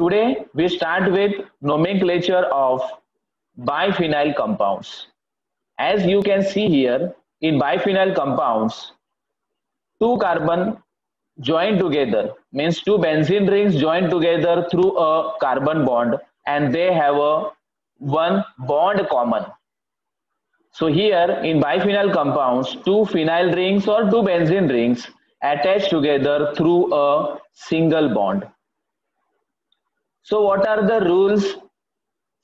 Today we start with nomenclature of biphenyl compounds. As you can see here, in biphenyl compounds, two carbon join together means two benzene rings joined together through a carbon bond and they have a one bond common. So here in biphenyl compounds, two phenyl rings or two benzene rings attached together through a single bond. So what are the rules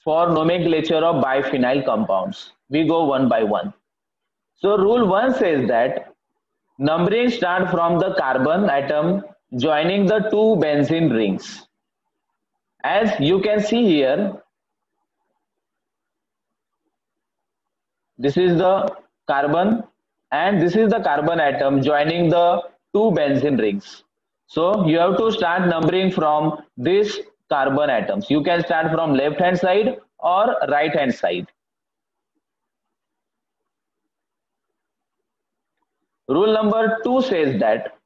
for nomenclature of biphenyl compounds? We go one by one. So rule one says that numbering start from the carbon atom joining the two benzene rings. As you can see here, this is the carbon and this is the carbon atom joining the two benzene rings. So you have to start numbering from this carbon atoms. You can start from left hand side or right hand side. Rule number two says that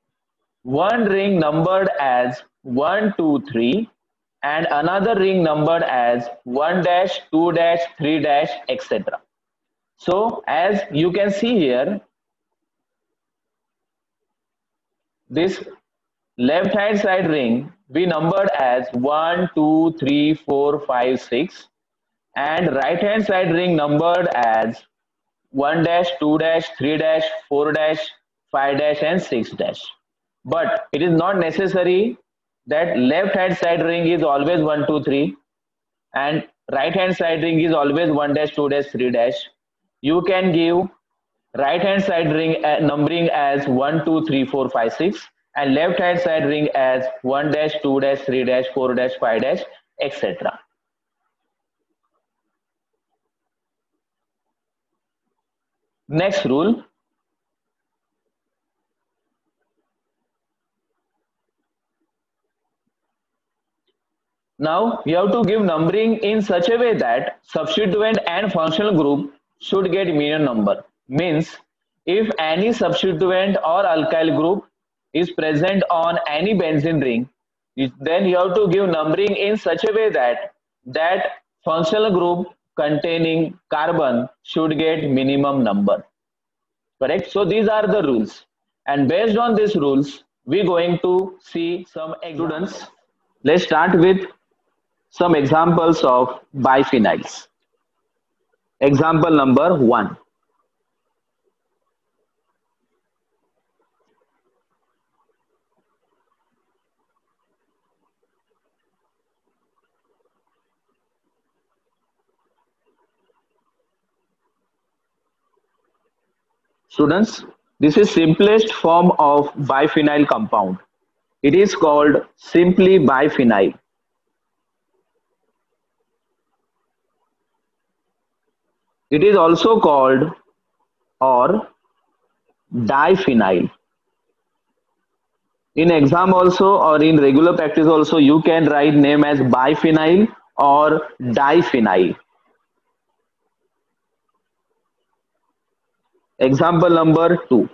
one ring numbered as 1, 2, 3 and another ring numbered as 1 dash, 2 dash, 3 dash, etc. So as you can see here, this left hand side ring we numbered as 1 2 3 4 5 6 and right hand side ring numbered as 1 dash 2 dash 3 dash 4 dash 5 dash and 6 dash. But it is not necessary that left hand side ring is always 1 2 3 and right hand side ring is always 1 dash 2 dash 3 dash. You can give right hand side ring uh, numbering as 1 2 3 4 5 6 and left hand side ring as 1 dash 2 dash 3 dash 4 dash 5 dash etc next rule. Now you have to give numbering in such a way that substituent and functional group should get minimum number. Means if any substituent or alkyl group is present on any benzene ring, then you have to give numbering in such a way that that functional group containing carbon should get minimum number. Correct? So these are the rules. And based on these rules, we're going to see some students. Let's start with some examples of biphenyls. Example number one. Students, this is simplest form of biphenyl compound. It is called simply biphenyl. It is also called or diphenyl. In exam also or in regular practice also you can write name as biphenyl or diphenyl. Example number two.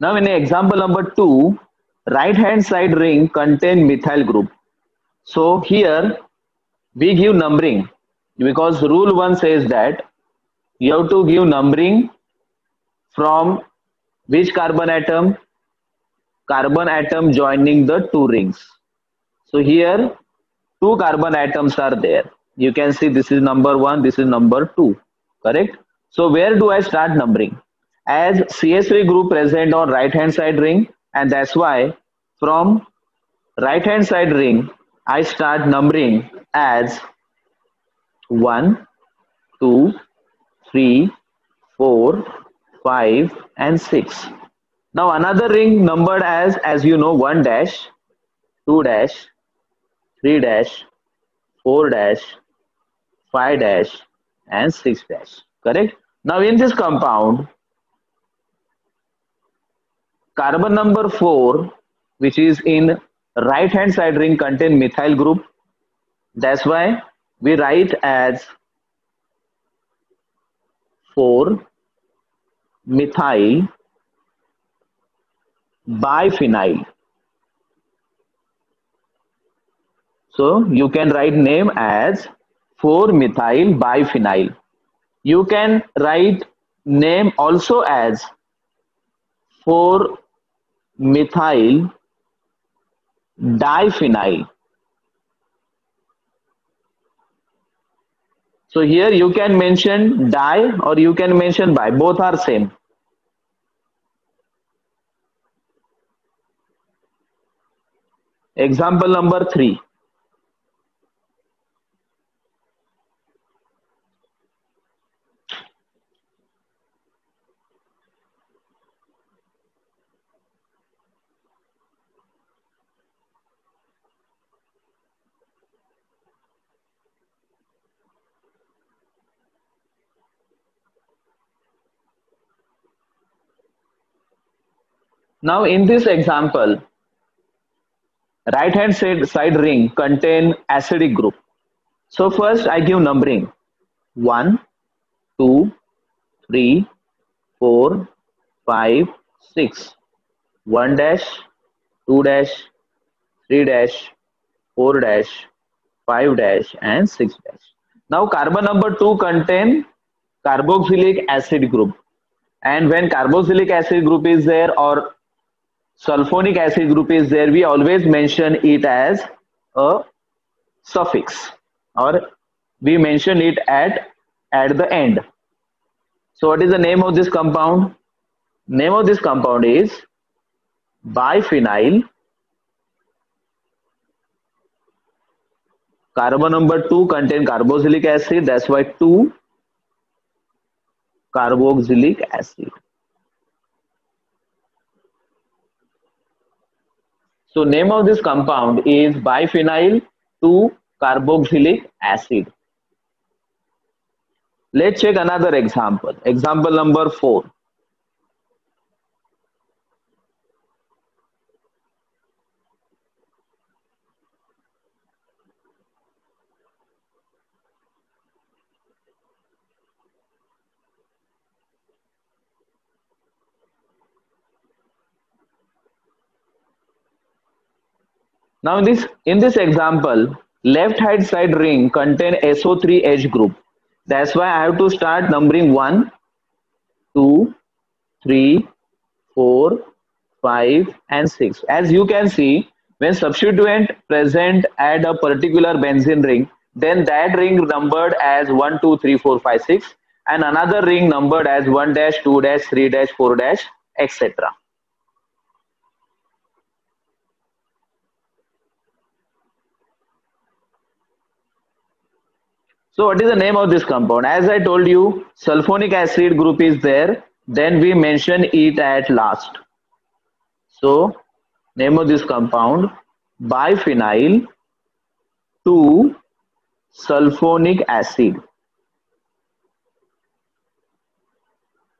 Now in example number two, right hand side ring contain methyl group. So here we give numbering because rule one says that you have to give numbering from which carbon atom? Carbon atom joining the two rings. So here two carbon atoms are there. You can see this is number one, this is number two, correct? So where do I start numbering? As CH3 group present on right hand side ring and that's why from right hand side ring I start numbering as 1, 2, 3, 4, 5 and 6 now another ring numbered as as you know 1 dash 2 dash 3 dash 4 dash 5 dash and 6 dash. Correct? Now in this compound carbon number 4 which is in right hand side ring contain methyl group. That's why we write as 4 methyl biphenyl. So you can write name as 4-methyl biphenyl. You can write name also as 4-methyl diphenyl. So here you can mention di or you can mention bi. Both are same. Example number 3. Now in this example, right hand side, side ring contain acidic group. So first I give numbering 1, 2, 3, 4, 5, 6. 1 dash, 2 dash, 3 dash, 4 dash, 5 dash and 6 dash. Now carbon number 2 contain carboxylic acid group and when carboxylic acid group is there or sulfonic acid group is there, we always mention it as a suffix or we mention it at at the end. So what is the name of this compound? Name of this compound is biphenyl carbon number 2 contain carboxylic acid that's why 2 carboxylic acid So name of this compound is biphenyl 2-carboxylic acid. Let's check another example. Example number 4. Now in this in this example, left hand side ring contain SO3H group. That's why I have to start numbering 1, 2, 3, 4, 5 and 6. As you can see, when substituent present at a particular benzene ring, then that ring numbered as 1, 2, 3, 4, 5, 6 and another ring numbered as 1 dash, 2 dash, 3 dash, 4 dash, etc. So what is the name of this compound? As I told you, sulfonic acid group is there. Then we mention it at last. So name of this compound, biphenyl 2 sulfonic acid.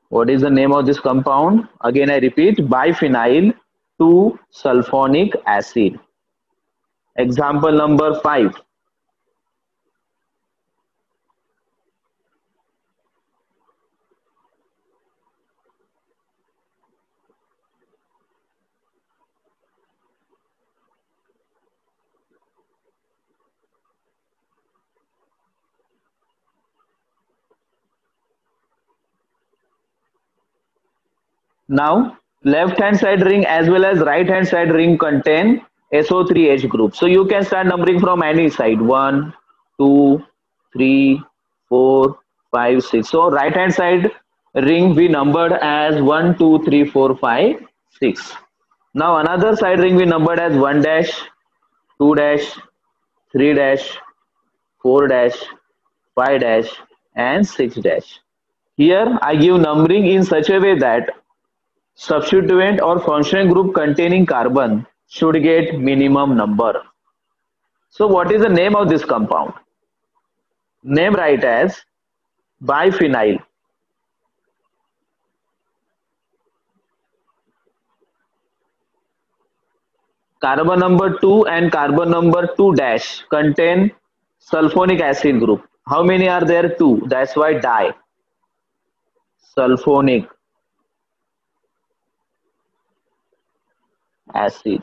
What is the name of this compound? Again, I repeat, biphenyl 2 sulfonic acid. Example number 5. Now, left hand side ring as well as right hand side ring contain SO3H group. So you can start numbering from any side. 1, 2, 3, 4, 5, 6. So right hand side ring we numbered as 1, 2, 3, 4, 5, 6. Now another side ring we numbered as 1 dash, 2 dash, 3 dash, 4 dash, 5 dash and 6 dash. Here I give numbering in such a way that substituent or functional group containing carbon should get minimum number. So what is the name of this compound? Name write as biphenyl. carbon number 2 and carbon number 2 dash contain sulfonic acid group. How many are there? Two. That's why di. Sulfonic acid.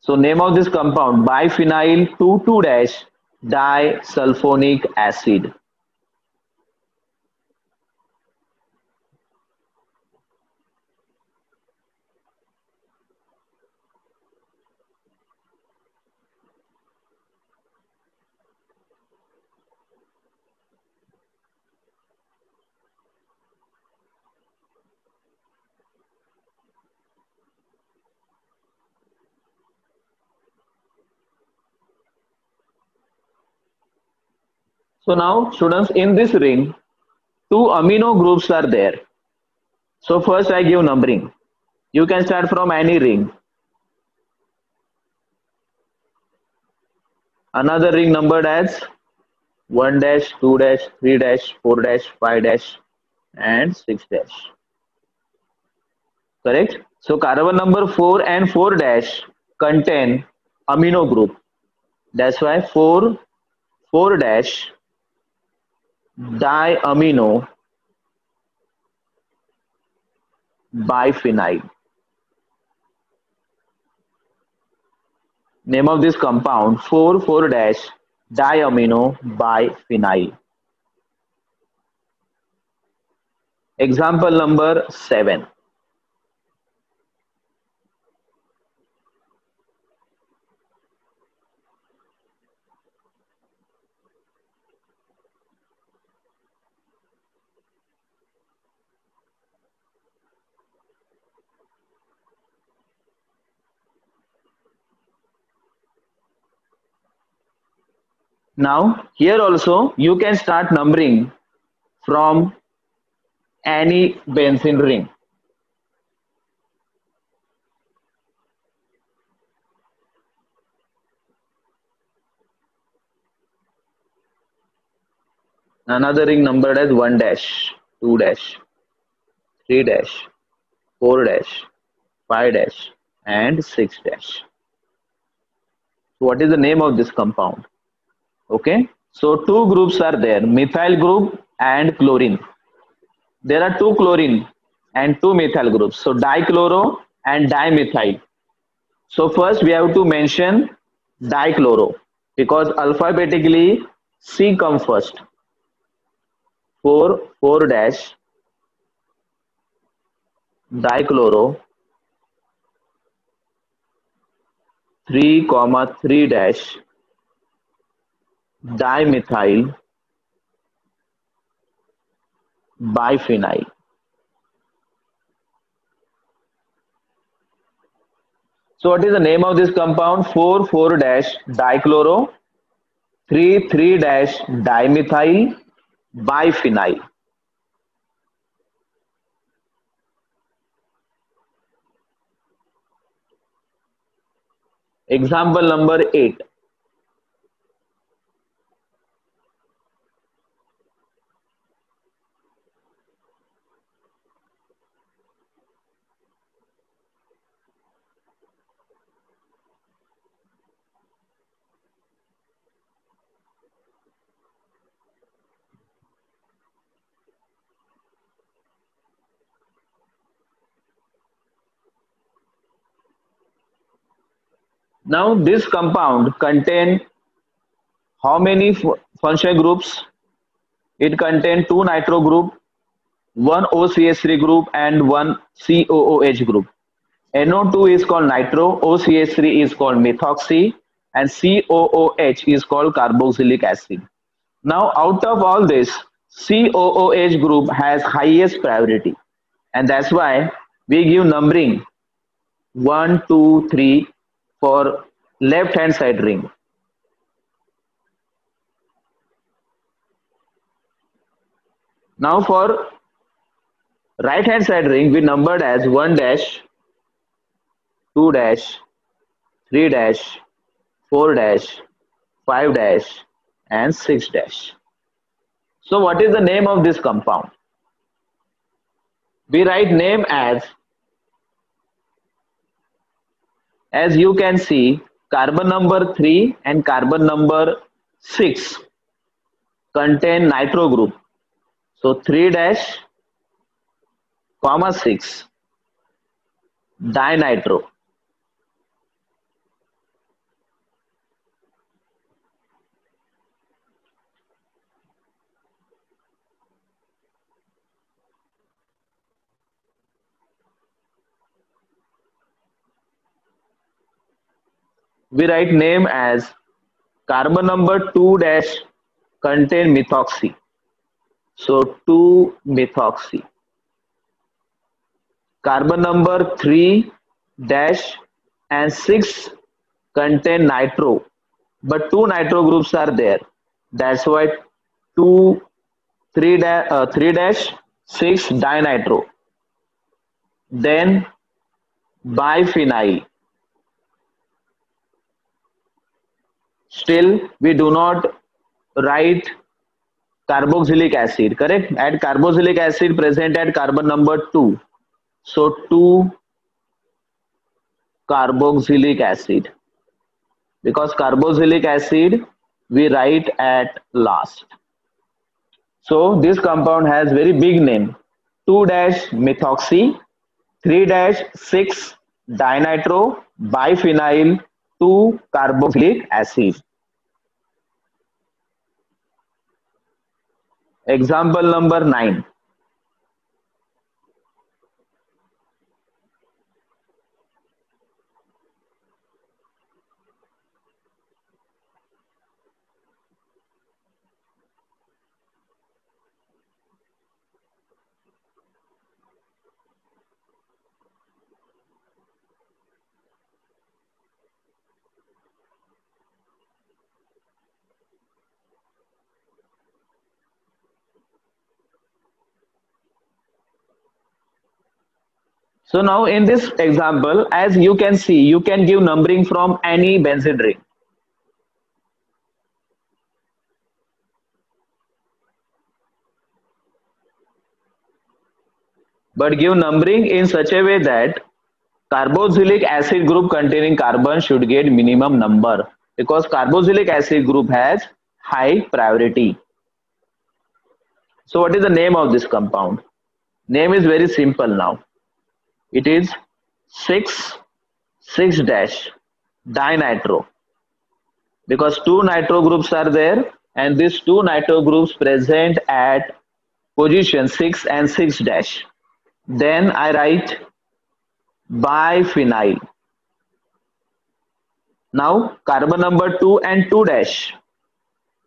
So name of this compound biphenyl 2,2 dash disulfonic acid. So now students in this ring, two amino groups are there. So first I give numbering. You can start from any ring. Another ring numbered as 1 dash, 2 dash, 3 dash, 4 dash, 5 dash and 6 dash. Correct? So carbon number 4 and 4 dash contain amino group. That's why 4, 4 dash Mm. diamino biphenyl. Name of this compound 4,4-diamino biphenyl. Example number 7. Now here also you can start numbering from any benzene ring. Another ring numbered as 1 dash, 2 dash, 3 dash, 4 dash, 5 dash and 6 dash. So what is the name of this compound? Okay? So two groups are there. Methyl group and chlorine. There are two chlorine and two methyl groups. So dichloro and dimethyl. So first we have to mention dichloro because alphabetically c come first. 4 4 dash dichloro. 3 comma 3 dash dimethyl biphenyl. So what is the name of this compound? 4,4-dichloro 3,3-dimethyl biphenyl. Example number 8. Now this compound contain how many functional groups? It contain two nitro group, one OCH3 group and one COOH group. NO2 is called nitro, OCH3 is called methoxy and COOH is called carboxylic acid. Now out of all this, COOH group has highest priority and that's why we give numbering 1, 2, 3, for left hand side ring. Now for right hand side ring we numbered as 1 dash, 2 dash, 3 dash, 4 dash, 5 dash and 6 dash. So what is the name of this compound? We write name as as you can see carbon number 3 and carbon number 6 contain nitro group. So 3 dash comma 6 dinitro we write name as carbon number 2 dash contain methoxy. So 2 methoxy. Carbon number 3 dash and 6 contain nitro. But two nitro groups are there. That's why 2 3 dash, uh, 3 dash 6 dinitro then biphenyl still we do not write carboxylic acid correct? Add carboxylic acid present at carbon number 2 so 2 carboxylic acid. Because carboxylic acid we write at last. So this compound has very big name. 2 dash methoxy 3 dash 6 dinitro biphenyl 2 carboxylic acid Example number 9. So now in this example, as you can see, you can give numbering from any benzene ring. But give numbering in such a way that carboxylic acid group containing carbon should get minimum number because carboxylic acid group has high priority. So what is the name of this compound? Name is very simple now. It is 6 6 dash dinitro. Because two nitro groups are there and these two nitro groups present at position 6 and 6 dash. Then I write biphenyl. Now carbon number 2 and 2 dash.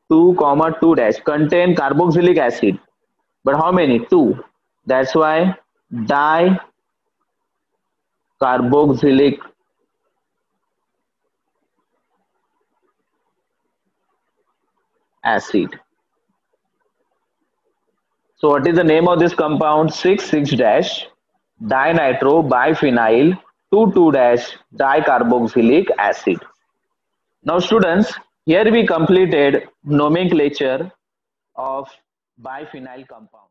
2 comma 2 dash. Contain carboxylic acid but how many 2 that's why di carboxylic acid. So what is the name of this compound? 6,6 dinitro biphenyl 2,2 dicarboxylic acid. Now students, here we completed nomenclature of biphenyl compound.